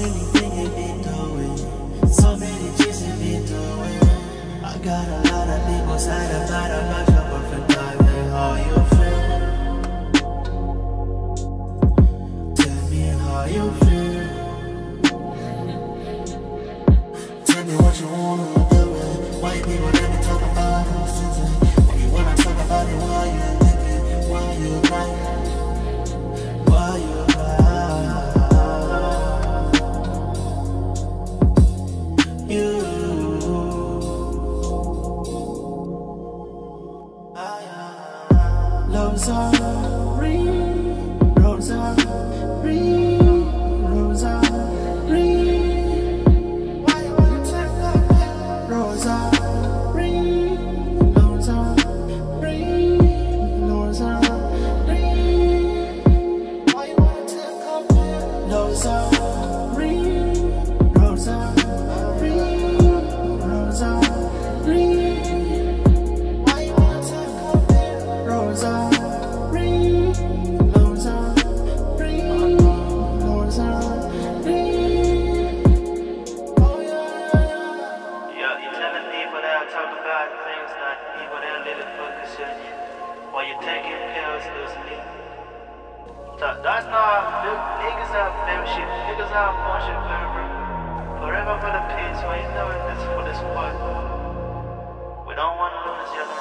Many things you been doing, so many things you been doing. I got a lot of people sad about about your boyfriend dying. How you feel? Tell me how you feel. Tell me what you wanna do. Why people let me talk about it- Why you wanna talk about it? Why you thinking? Why you crying? Rosary, talk about things that people that really focus on you while you're taking pills loosely. That, that's not niggas are bullshit. Niggas are bullshit forever. Forever for the peace. Why you doing this for this one? We don't want to lose your.